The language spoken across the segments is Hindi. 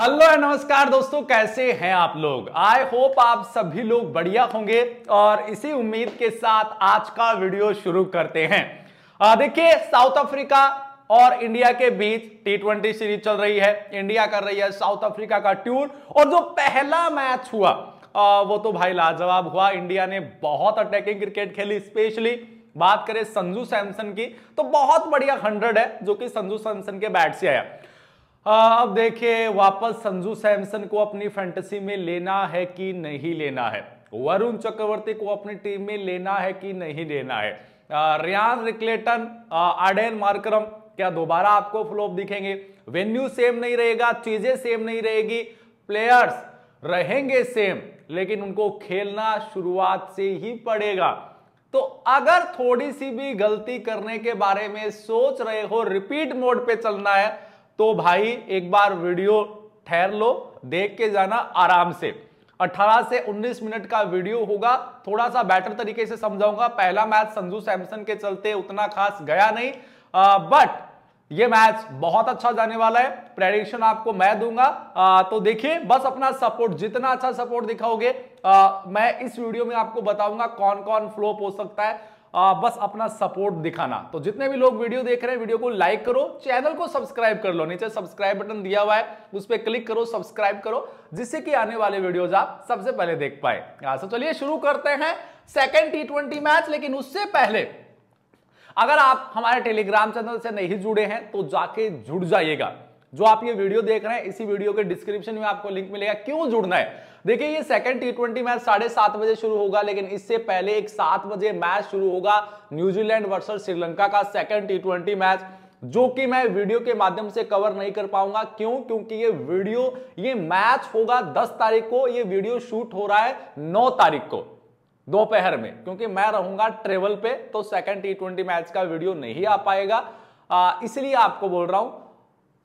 हेलो नमस्कार दोस्तों कैसे हैं आप लोग? आई होप आप सभी लोग बढ़िया होंगे और इसी उम्मीद के साथ आज का वीडियो शुरू करते हैं। देखिए साउथ अफ्रीका और इंडिया के बीच टी ट्वेंटी सीरीज़ चल रही है। इंडिया कर रही है साउथ अफ्रीका का टूर और जो पहला मैच हुआ आ, वो तो भाई लाजवाब हुआ। इंडिया ने बहुत अटैकिंग क्रिकेट खेली स्पेशली बात करें संजू सैमसन की तो बहुत बढ़िया हंड्रेड है जो कि संजू सैमसन के बैट से आया। अब देखिए, वापस संजू सैमसन को अपनी फैंटेसी में लेना है कि नहीं लेना है? वरुण चक्रवर्ती को अपनी टीम में लेना है कि नहीं लेना है? रियान रिक्लेटन आडेन मार्करम, क्या दोबारा आपको फ्लोप दिखेंगे? वेन्यू सेम नहीं रहेगा, चीज़ें सेम नहीं रहेगी प्लेयर्स रहेंगे सेम लेकिन उनको खेलना शुरुआत से ही पड़ेगा। तो अगर थोड़ी सी भी गलती करने के बारे में सोच रहे हो रिपीट मोड पे चलना है तो भाई एक बार वीडियो ठहर लो देख के जाना आराम से। 18 से 19 मिनट का वीडियो होगा थोड़ा सा बेटर तरीके से समझाऊँगा। पहला मैच संजू सैमसन के चलते उतना खास गया नहीं आ, बट ये मैच बहुत अच्छा जाने वाला है। प्रेडिक्शन आपको मैं दूँगा। आ, तो देखिए बस अपना सपोर्ट जितना अच्छा सपोर्ट दिखाओगे आ, मैं इस वीडियो में आपको बताऊँगा कौन कौन फ्लोप हो सकता है। आ, बस अपना सपोर्ट दिखाना। तो जितने भी लोग वीडियो देख रहे हैं वीडियो को लाइक करो चैनल को सब्सक्राइब कर लो। नीचे सब्सक्राइब बटन दिया हुआ है उस पर क्लिक करो सब्सक्राइब करो जिससे कि आने वाले वीडियोज़ आप सबसे पहले देख पाए। तो चलिए शुरू करते हैं सेकेंड टी मैच लेकिन उससे पहले अगर आप हमारे टेलीग्राम चैनल से नहीं जुड़े हैं तो जाके जुड़ जाइएगा। जो आप ये वीडियो देख रहे हैं, इसी वीडियो के डिस्क्रिप्शन में आपको लिंक मिलेगा। क्यों जुड़ना है? देखिए, ये सेकंड टी ट्वेंटी मैच साढ़े सात बजे शुरू होगा, लेकिन इससे पहले एक सात बजे मैच शुरू होगा न्यूजीलैंड वर्सेस श्रीलंका का सेकंड टी ट्वेंटी मैच जो कि मैं वीडियो के माध्यम से कवर नहीं कर पाऊँगा। क्यों? क्योंकि ये वीडियो, ये मैच होगा 10 तारीख को, ये वीडियो शूट हो रहा है 9 तारीख को, दोपहर में। क्योंकि मैं रहूँगा ट्रेवल पे तो सेकंड टी ट्वेंटी मैच का वीडियो नहीं आ पाएगा। इसलिए आपको बोल रहा हूँ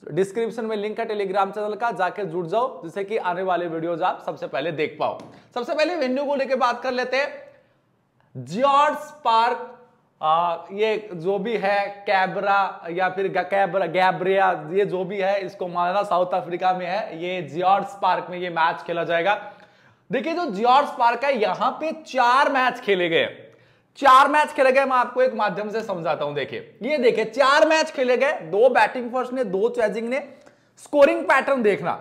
डिस्क्रिप्शन में लिंक है टेलीग्राम चैनल का जाके जुड़ जाओ जिससे कि आने वाले वीडियोज़ आप सबसे पहले देख पाओ। सबसे पहले वेन्यू को लेकर बात कर लेते जॉर्ज पार्क आ, ये जो भी है कैबरा या फिर कैबरा गैब्रिया ये जो भी है इसको माना साउथ अफ्रीका में है। ये जियॉर्ज पार्क में ये मैच खेला जाएगा। देखिए जो जियॉर्ज पार्क है यहाँ पे चार मैच खेले गए। चार मैच खेले गए, मैं आपको एक माध्यम से समझाता हूँ, देखिए। ये देखिए, चार मैच खेले गए, दो बैटिंग फ़र्स्ट ने, दो चेजिंग ने। स्कोरिंग पैटर्न देखना।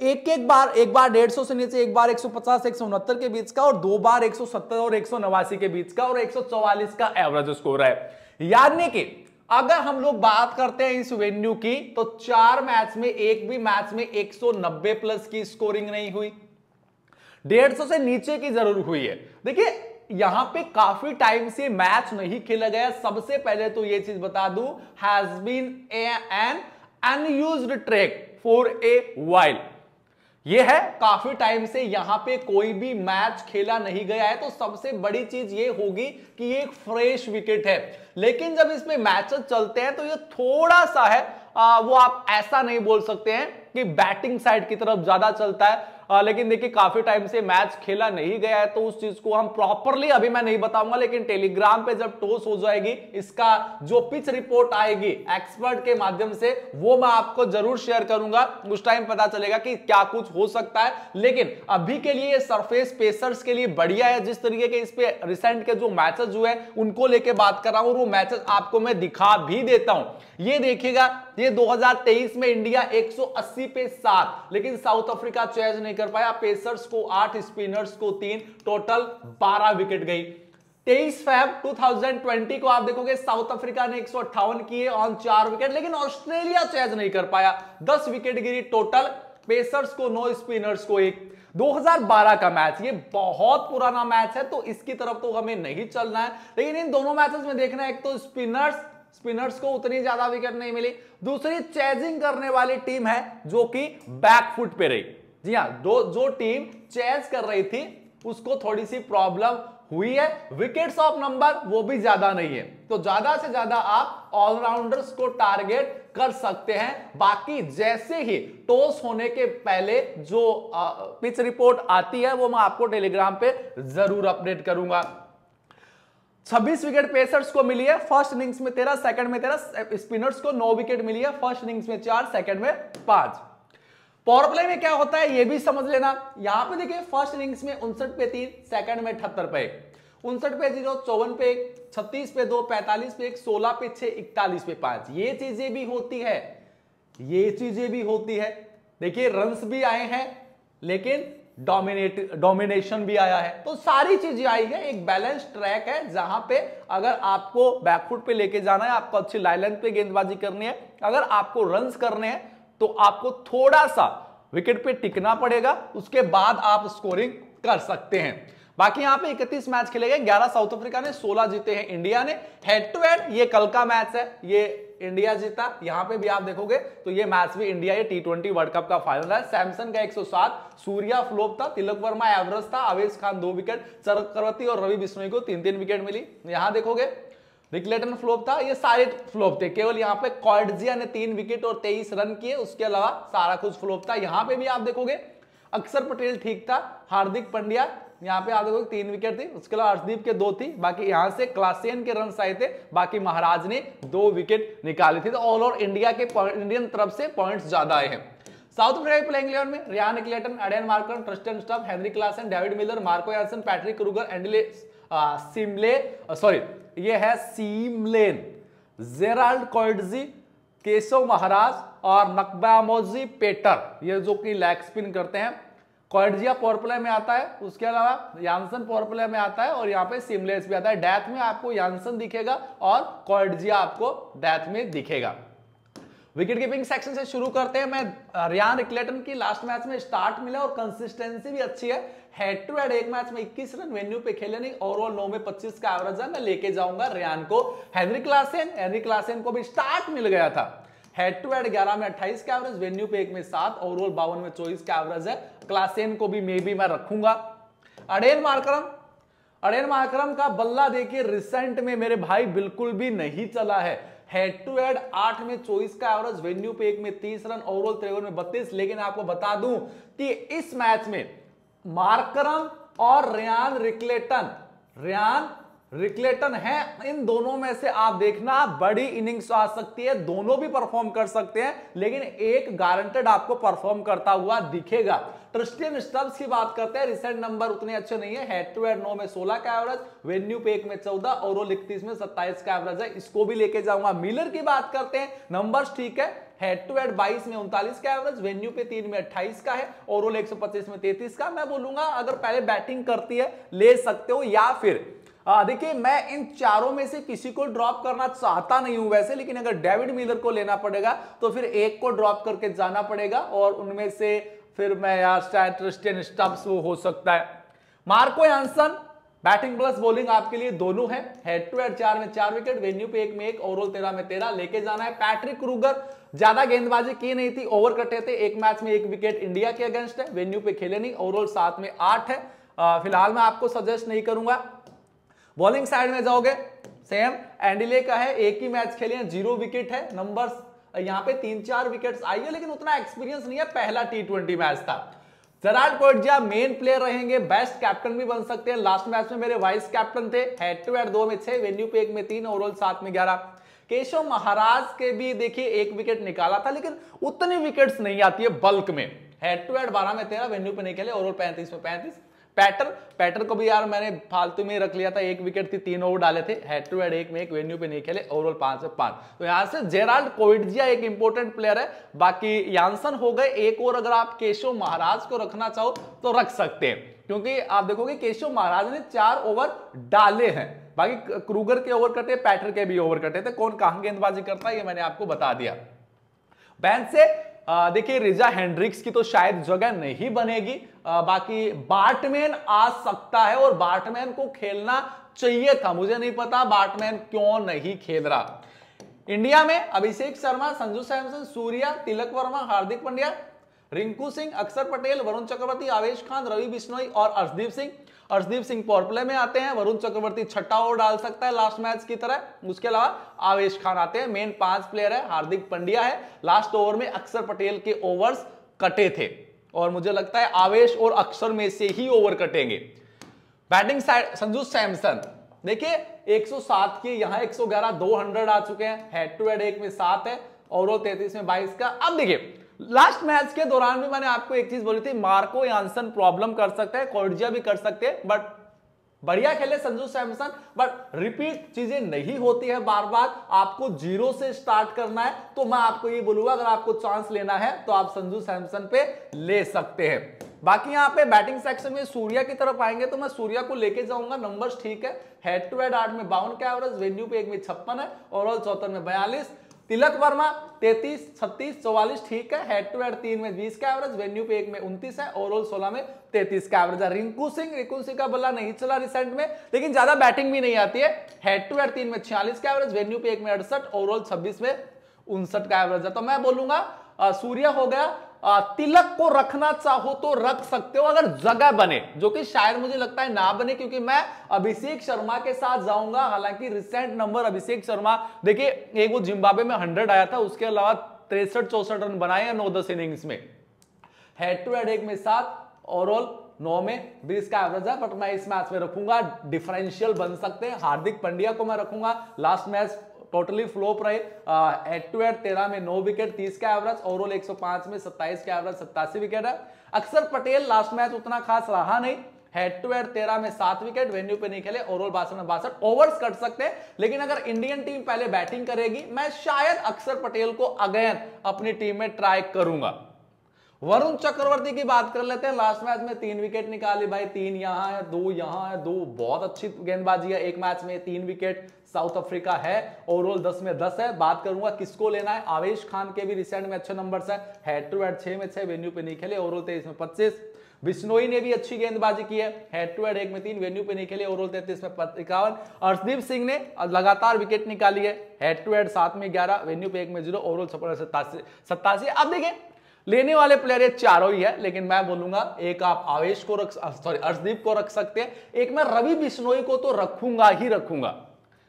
एक एक बार एक बार डेढ़ सौ से नीचे, एक बार 150 169 के बीच का और दो बार 170 और एक सौ नवासी के बीच का और 144 का एवरेज स्कोर है। यानी कि अगर हम लोग बात करते हैं इस वेन्यू की तो चार मैच में, एक भी मैच में 190 प्लस की स्कोरिंग नहीं हुई। डेढ़ सौ से नीचे की ज़रूर हुई है। देखिए यहाँ पे काफ़ी टाइम से मैच नहीं खेला गया। सबसे पहले तो ये चीज़ बता दूँ has been an unused track for a while ये है काफ़ी टाइम से यहाँ पे कोई भी मैच खेला नहीं गया है। तो सबसे बड़ी चीज़ ये होगी कि ये एक फ्रेश विकेट है। लेकिन जब इसमें मैचेस चलते हैं तो ये थोड़ा सा है आ, वो आप ऐसा नहीं बोल सकते हैं। कि बैटिंग साइड की तरफ़ ज़्यादा चलता है। आ, लेकिन देखिए काफ़ी टाइम से मैच खेला नहीं गया है तो उस चीज़ को हम प्रॉपरली अभी मैं नहीं बताऊँगा लेकिन टेलीग्राम पे जब टोस हो जाएगी इसका जो पिच रिपोर्ट आएगी एक्सपर्ट के माध्यम से वो मैं आपको ज़रूर शेयर करूँगा। उस टाइम पता चलेगा कि क्या कुछ हो सकता है। लेकिन अभी के लिए सरफेस पेसर्स के लिए बढ़िया है जिस तरीके के इस पे रिसेंट के जो मैचेस हुए उनको लेके बात कर रहा हूँ और वो मैचेस आपको मैं दिखा भी देता हूँ। ये देखिएगा ये 2023 में इंडिया 180 पे सात, लेकिन साउथ अफ्रीका चेज नहीं कर पाया। पेसर्स को आठ, स्पिनर्स को तीन, टोटल 12 विकेट गई। 23 फैब 2020 को आप देखोगे, साउथ अफ्रीका ने एक किए ऑन चार विकेट, लेकिन ऑस्ट्रेलिया चेज नहीं कर पाया। 10 विकेट गिरी टोटल, पेसर्स को नो, स्पिनर्स को एक। 2012 का मैच, ये बहुत पुराना मैच है तो इसकी तरफ़ तो हमें नहीं चलना है। लेकिन इन दोनों मैचेस में देखना है, एक तो स्पिनर्स स्पिनर्स को उतनी ज़्यादा विकेट नहीं मिली। दूसरी चेजिंग करने वाली टीम है जो कि बैकफुट पे रही। जी हाँ दो, जो टीम चेज कर रही थी, उसको थोड़ी सी प्रॉब्लम हुई है। विकेट्स ऑफ़ नंबर वो भी ज़्यादा नहीं है। तो ज़्यादा से ज़्यादा आप ऑलराउंडर्स को टारगेट कर सकते हैं। बाकी जैसे ही टॉस होने के पहले जो पिच रिपोर्ट आती है, वो मैं आपको टेलीग्राम पे ज़रूर अपडेट करूँगा। 26 विकेट पेसर्स को मिली है, फ़र्स्ट इनिंग्स में तेरह, सेकंड में तेरह स्पिनर्स को नौ विकेट मिली है, फ़र्स्ट इनिंग्स में चार, सेकंड में पाँच। पावर प्ले में क्या होता है, ये भी समझ लेना। यहाँ पे देखिए, फ़र्स्ट इनिंग्स में उनसठ पे तीन, सेकंड में अठहत्तर पे उनसठ पे ज़ीरो, चौवन पे एक, छत्तीस पे दो, पैंतालीस पे एक, सोलह पे छह, इकतालीस पे पाँच। ये चीज़ें भी होती है। ये चीज़ें भी होती है। देखिए रन्स भी आए हैं, लेकिन डोमिनेट डोमिनेशन भी आया है। तो सारी चीज़ें आई है, एक बैलेंस ट्रैक है, जहाँ पे अगर आपको बैकफुट पे लेके जाना है, आपको अच्छी लाइलेंथ पे गेंदबाजी करनी है, अगर आपको रन करने हैं तो आपको थोड़ा सा विकेट पे टिकना पड़ेगा, उसके बाद आप स्कोरिंग कर सकते हैं। बाकी यहाँ पे 31 मैच खेले गए। 11 साउथ अफ्रीका ने 16 जीते हैं इंडिया ने। हेड टू हेड ये कल का मैच है। ये इंडिया जीता। यहाँ पे भी आप देखोगे तो ये मैच भी इंडिया ये टी ट्वेंटी वर्ल्ड कप का फाइनल है। सैमसन का 107 सूर्या फ्लोप था, तिलक वर्मा एवरेज था आवेश खान दो विकेट चरकरवती और रवि बिश्नोई को तीन तीन विकेट मिली। यहाँ देखोगे रिकलेटन फ्लोप था, ये सारे फ्लोप थे। केवल यहाँ पे कॉर्डजिया ने तीन विकेट और तेईस रन किए, उसके अलावा सारा कुछ फ्लोप था। यहाँ पे भी आप देखोगे, अक्षर पटेल ठीक था, हार्दिक पंड्या यहाँ पे आप देखो तीन विकेट थी, उसके अलावा अर्शदीप के दो थी, बाकी यहाँ से क्लासियन के रन आए थे, बाकी महाराज ने दो विकेट निकाली थी। तो ऑल ओवर इंडिया के इंडियन तरफ़ से पॉइंट्स ज़्यादा आए हैं। साउथ अफ्रीका प्लेइंग इलेवन में Ryan Rickelton Aiden Markram Tristan Stubbs Heinrich Klaasen David Miller Marco Jansen Patrick Kruger Andile Simelane sorry ये है सीमलेन जेराल्ड कॉइडजी केशव महाराज और नकबामोजी पेटर ये जो कि लैग स्पिन करते हैं। कॉर्डिया पोर्पले में आता है, उसके अलावा यानसन पोर्पले में आता है और यहाँ पे सिमलेस भी आता है। डेथ में आपको यानसन दिखेगा और कॉर्डिया आपको डेथ में दिखेगा। विकेट कीपिंग सेक्शन से शुरू करते हैं। मैं रियान रिक्लेटन की लास्ट मैच में स्टार्ट मिला और कंसिस्टेंसी भी अच्छी है। हेड टू हेड एक मैच में 21 रन वेन्यू पे खेले नहीं। ओवरऑल नौ में 25 का एवरेज है। मैं लेके जाऊँगा रियान को। हेनरी क्लासेन हेनरी क्लासेन को भी स्टार्ट मिल गया था। हेड टू हेड 11 में 28 का एवरेज वेन्यू पे एक में सात ओवरऑल बावन में 24 का एवरेज है क्लासेन को भी मे बी मैं रखूँगा। अडेन मार्करम अडेन मार्करम का बल्ला देखिए रिसेंट में मेरे भाई बिल्कुल भी नहीं चला है। हेड टू हेड आठ में चौबीस का एवरेज वेन्यू पे एक में तीस रन ओवरऑल त्रेवन में बत्तीस। लेकिन आपको बता दूँ कि इस मैच में मार्करम और रियान रिक्लेटन, रियान रिक्लेटन है, इन दोनों में से आप देखना, बड़ी इनिंग्स आ सकती है, दोनों भी परफॉर्म कर सकते हैं, लेकिन एक गारंटेड आपको परफॉर्म करता हुआ दिखेगा। ट्रिस्टियन स्टब्स की बात करते हैं रिसेंट नंबर उतने अच्छे नहीं है हेड टू हेड नौ में 16 का एवरेज वेन्यू पे एक में 14 और इकतीस में 27 का एवरेज है, इसको भी लेके जाऊँगा। मिलर की बात करते हैं नंबर्स ठीक है हेड टू हेड 22 में उनतालीस का एवरेज वेन्यू पे तीन में 28 का है ओवरऑल 125 में 33 का। मैं बोलूँगा, अगर पहले बैटिंग करती है, ले सकते हो, या फिर देखिए, मैं इन चारों में से किसी को ड्रॉप करना चाहता नहीं हूँ वैसे, लेकिन अगर डेविड मिलर को लेना पड़ेगा तो फिर एक को ड्रॉप करके जाना पड़ेगा और उनमें से फिर मैं यार ट्रिस्टियन स्टब्स वो हो सकता है। Marco Jansen batting plus bowling आपके लिए दोनों है। हेड टू हेड चार में चार विकेट वेन्यू पे एक में एक ओवरऑल तेरह में तेरह, लेके जाना है। पैट्रिक क्रूगर ज़्यादा गेंदबाजी की नहीं थी ओवर कटे थे। एक मैच में एक विकेट इंडिया के अगेंस्ट है वेन्यू पे खेले नहीं ओवरऑल सात में आठ है। फ़िलहाल मैं आपको सजेस्ट नहीं करूँगा। बॉलिंग साइड में जाओगे, सेम एंडिले का है, एक ही मैच खेले हैं, ज़ीरो विकेट है नंबर यहाँ पे तीन चार विकेट्स आई है, लेकिन उतना एक्सपीरियंस नहीं है, पहला टी ट्वेंटी मैच था। जराड कोटजिया मेन प्लेयर रहेंगे बेस्ट कैप्टन भी बन सकते हैं। लास्ट मैच में मेरे वाइस कैप्टन थे हेड टू हेड दो में छह वेन्यू पे एक में तीन ओवरऑल सात में ग्यारह। केशव महाराज के भी देखिए, एक विकेट निकाला था, लेकिन उतनी विकेट्स नहीं आती है बल्क में। हेड टू हेड बारह में तेरह वेन्यू पे नहीं खेले ओवरऑल पैंतीस में पैंतीस। पैटर पैटर को भी यार मैंने फालतू में रख लिया था, एक विकेट थी, तीन ओवर डाले थे हेड टू हेड एक में एक वेन्यू पे नहीं खेले ओवरऑल पाँच से पाँच। तो यहाँ से जेराल्ड कोविडजिया एक इंपॉर्टेंट प्लेयर है, बाकी यानसन हो गए, एक और अगर आप केशव महाराज को रखना चाहो तो रख सकते हैं। क्योंकि आप देखोगे केशव महाराज ने चार ओवर डाले हैं, बाकी क्रूगर के ओवर कटे पैटर के भी ओवर कटे थे, कौन कहाँ गेंदबाजी करता है, ये मैंने आपको बता दिया। बैंक से देखिए रिजा हेंड्रिक्स की तो शायद जगह नहीं बनेगी। आ, बाकी बार्टमैन आ सकता है और बार्टमैन को खेलना चाहिए था। मुझे नहीं पता बार्टमैन क्यों नहीं खेल रहा। इंडिया में अभिषेक शर्मा संजू सैमसन सूर्या तिलक वर्मा हार्दिक पंड्या रिंकू सिंह, अक्षर पटेल, वरुण चक्रवर्ती, आवेश खान, रवि बिश्नोई और अर्शदीप सिंह। अर्शदीप सिंह पावर प्ले में आते हैं, वरुण चक्रवर्ती छठा ओवर डाल सकता है लास्ट मैच की तरह। उसके अलावा आवेश खान आते हैं मेन पाँच प्लेयर है, हार्दिक पंड्या है। लास्ट ओवर में अक्षर पटेल के ओवर्स कटे थे। और मुझे लगता है आवेश और अक्षर में से ही ओवर कटेंगे। बैटिंग साइड संजू सैमसन, देखिए 107 की, यहाँ 111 200 आ चुके हैं। हेड टू हेड एक में सात है ओवरऑल 33 में 22 का। अब देखिए लास्ट मैच के दौरान भी मैंने आपको एक चीज़ बोली थी, मार्को यानसन प्रॉब्लम कर सकते हैं कोर्जिया भी कर सकते हैं बट बढ़िया खेले संजू सैमसन बट रिपीट चीज़ें नहीं होती है बार बार आपको ज़ीरो से स्टार्ट करना है तो मैं आपको ये बोलूँगा, अगर आपको चांस लेना है तो आप संजू सैमसन पे ले सकते हैं। बाकी यहाँ पे बैटिंग सेक्शन में सूर्या की तरफ़ आएँगे तो मैं सूर्या को लेके जाऊँगा नंबर्स ठीक है हेड टू हेड आठ में बावन का एवरेज वेन्यू पे एक में छप्पन है ओवरऑल चौथन में बयालीस तिलक वर्मा, तैतीस, छत्तीस, चौवालीस, ठीक है हेड टू हेड तीन में बीस का एवरेज वेन्यू पे एक में उनतीस है ओवरऑल सोलह में तैतीस का एवरेज है। रिंकू सिंह रिंकू सिंह का बल्ला नहीं चला रिसेंट में, लेकिन ज़्यादा बैटिंग भी नहीं आती है। हेड टू हेड तीन में छियालीस का एवरेज वेन्यू पे एक में अड़सठ ओवरऑल छब्बीस में उनसठ का एवरेज है। तो मैं बोलूँगा सूर्य हो गया तिलक को रखना चाहो तो रख सकते हो, अगर जगह बने, जो कि शायद मुझे लगता है ना बने, क्योंकि मैं अभिषेक शर्मा के साथ जाऊँगा। हालाँकि रिसेंट नंबर अभिषेक शर्मा, देखिए, एक वो जिम्बाब्वे में हंड्रेड आया था, उसके अलावा तिरसठ, चौसठ रन बनाए हैं नौ दस इनिंग्स में। हेड टू हेड एक में सात ओवरऑल नौ में, बीस का एवरेज है बट मैं इस मैच में रखूँगा। डिफरेंशियल बन सकते हैं। हार्दिक पंड्या को मैं रखूँगा। लास्ट मैच टोटली फ्लोप रहे एट टू एट तेरह में नौ विकेट, तीस का एवरेज, ओवरऑल 105 में 27 का एवरेज, सत्तासी विकेट है। अक्सर पटेल लास्ट मैच उतना खास रहा नहीं। हेड टू हेड तेरह में सात विकेट वेन्यू पे नहीं खेले, ओवरऑल बासठ में बासठ, ओवर्स कट सकते हैं। लेकिन अगर इंडियन टीम पहले बैटिंग करेगी, मैं शायद अक्सर पटेल को अगेन अपनी टीम में ट्राई करूँगा। वरुण चक्रवर्ती की बात कर लेते हैं। लास्ट मैच में तीन विकेट निकाली भाई, तीन यहाँ है, दो यहाँ है, दो बहुत अच्छी गेंदबाजी है। एक मैच में तीन विकेट साउथ अफ्रीका है ओवरऑल दस में दस है। बात करूँगा किसको लेना है, आवेश खान के भी रिसेंट में अच्छे नंबर है। छह में छह वेन्यू पे नहीं खेले ओवरऑल तेईस में पच्चीस। बिश्नोई ने भी अच्छी गेंदबाजी की है। हेड टू हेड एक में तीन वेन्यू पे नहीं खेले ओवरऑल तैतीस में इक्यावन। अर्शदीप सिंह ने लगातार विकेट निकाली है। हेड टू हेड सात में ग्यारह वेन्यू पे एक में ज़ीरो ओवरऑल छप्पन सत्तासी सत्तासी। अब देखिए लेने वाले प्लेयर ये चारों ही है, लेकिन मैं बोलूँगा, एक आप आवेश को रख सॉरी अर्शदीप को रख सकते हैं। एक मैं रवि बिश्नोई को तो रखूँगा ही रखूँगा।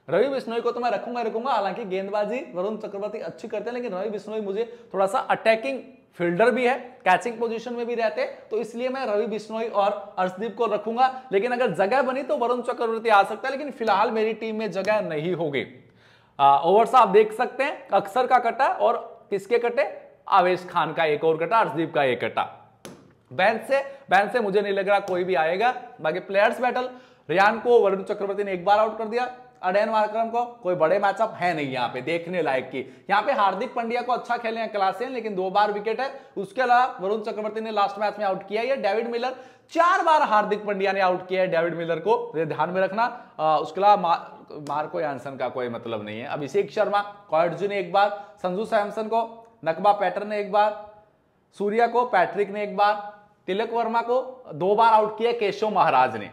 रवि बिश्नोई को तो मैं रखूँगा रखूँगा, हालाँकि गेंदबाजी वरुण चक्रवर्ती अच्छी करते हैं, लेकिन रवि बिश्नोई मुझे थोड़ा सा अटैकिंग फील्डर भी है कैचिंग पोजीशन में भी रहते तो इसलिए मैं रवि बिश्नोई और अर्शदीप को रखूँगा। लेकिन अगर जगह बनी तो वरुण चक्रवर्ती आ सकता है, लेकिन फ़िलहाल मेरी टीम में जगह नहीं होगी। ओवर्स आप देख सकते हैं, अक्सर का कटा और किसके कटे? आवेश खान का एक और कटा, अर्शदीप का एक कटा। बैंड से बैंड से मुझे नहीं लग रहा कोई भी आएगा। बाकी प्लेयर्स बैटल रियान को वरुण चक्रवर्ती ने एक बार आउट कर दिया। अडेन मार्क्रम को कोई बड़े मैचअप है नहीं यहाँ पे देखने लायक की। यहाँ पे हार्दिक पंड्या को अच्छा खेले हैं क्लासे लेकिन दो बार विकेट है। उसके अलावा वरुण चक्रवर्ती ने लास्ट मैच में आउट किया है डेविड मिलर चार बार हार्दिक पंड्या ने आउट किया है डेविड मिलर को। ध्यान में रखना। आ, उसके अलावा मार्को यानसन का कोई मतलब नहीं है। अभिषेक शर्मा कॉर्डजू ने एक बार संजू सैमसन को नकबा पैटर ने एक बार सूर्या को पैट्रिक ने एक बार तिलक वर्मा को दो बार आउट किया केशव महाराज ने।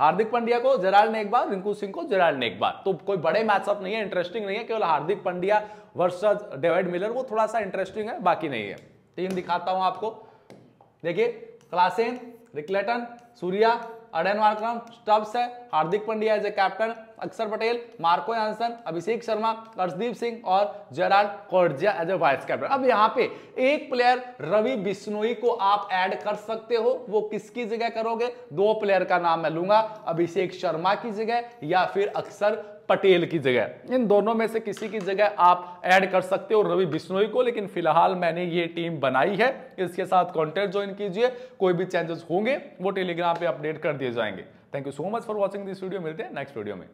हार्दिक पंड्या को, जराल ने एक बार, रिंकू सिंह को, जराल ने एक बार। तो कोई बड़े मैचअप नहीं है इंटरेस्टिंग नहीं है, केवल Hardik Pandya versus David Miller, वो थोड़ा सा इंटरेस्टिंग है, बाकी नहीं है। टीम दिखाता हूँ आपको। देखिए, Klaasen, Rickelton, Surya, Aiden Markram Stubbs है, Hardik Pandya as a captain Axar Patel, Marco Jansen Abhishek Sharma Arshdeep Singh और Gerald Coetzee as a vice captain अब यहाँ पे एक प्लेयर रवि बिश्नोई को आप ऐड कर सकते हो। वो किसकी जगह करोगे? दो प्लेयर का नाम मैं लूँगा, अभिषेक शर्मा की जगह या फिर अक्षर पटेल की जगह। इन दोनों में से किसी की जगह आप ऐड कर सकते हो रवि बिश्नोई को, लेकिन फ़िलहाल मैंने ये टीम बनाई है। इसके साथ कॉन्टेक्ट ज्वाइन कीजिए। कोई भी चेंजेस होंगे, वो टेलीग्राम पे अपडेट कर दिए जाएँगे। Thank you so much for watching this video मिलते हैं नेक्स्ट वीडियो में।